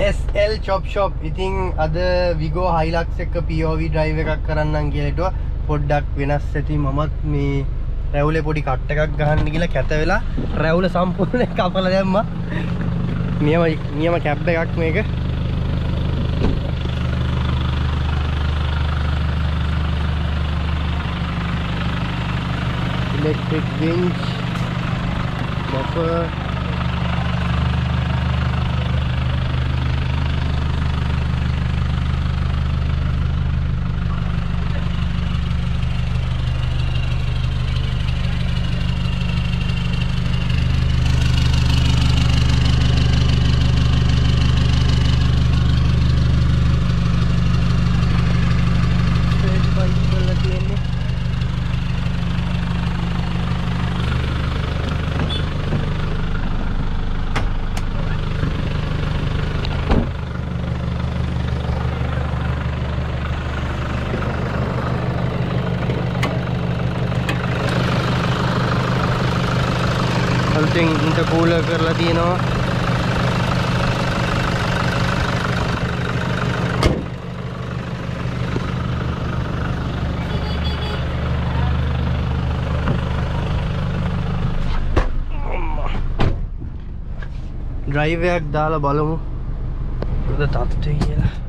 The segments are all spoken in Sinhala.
SL චොප් ෂොප් ඉතින් අද විගෝ හයිලක්ස් එක POV ඩ්‍රයිව් එකක් කරන්නම් කියලටුව පොඩ්ඩක් වෙනස් ඇති මමත් මේ රැවුලේ පොඩි කට්ට එකක් ගහන්න කියලා කැත වෙලා රැවුල සම්පූර්ණ කපල දැම්ම. නියම නියම කැබ් එකක් මේක. Electric winch buffer straight bike වල තියෙන්නේ අලුතෙන් ඉන්ටර්කූලර් කරලා තියෙනවා ඩ්‍රයිව් එකක් දාලා බලමු මොකද තත්ත්වය කියලා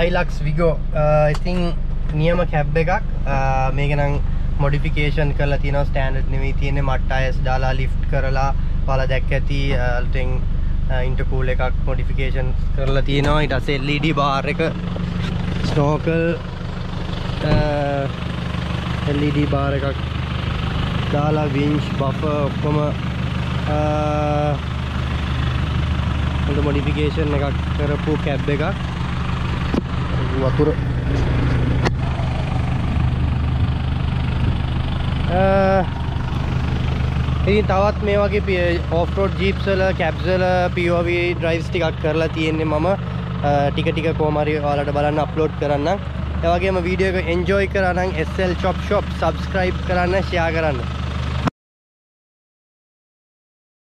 හයිලක්ස් විගෝ ඉතිං නියම කැබ් එකක් මේකනම් මොඩිෆිකේෂන් කල තින ස්ටන්ඩ් නෙවී තියෙන මට්ට අයස් දාලා ලිෆ් කරලා පල දැක් ඇති අල්ටෙන් ඉන්ටකූල එකක් මොඩිෆිකේෂන් කරලා තියෙනවා ඉට සෙල්ලඩ බාර එක ස්නෝකල් එල්ඩ බාර එකක් දාලා විංච් බෆ ඔක්කොම හොඳ මොඩිෆිකේෂන් එකක් කරපු කැබ් එකක් වතුර eh, ඉතින් තවත් මේ වගේ ඔෆ්රෝඩ් ජීප්සල කැප්සල POV ඩ්‍රයිව්ස් ටිකක් කරලා තියෙන්නේ මම. Eh, ටික ටික කෝමරි ඔයාලට බලන්න අප්ලෝඩ් කරන්න එවගේම වීඩියෝ එක එන්ජෝයි කරන්න SL චොප් ෂොප් සබස්ක්‍රයිබ් කරන්න ෂයා කරන්න.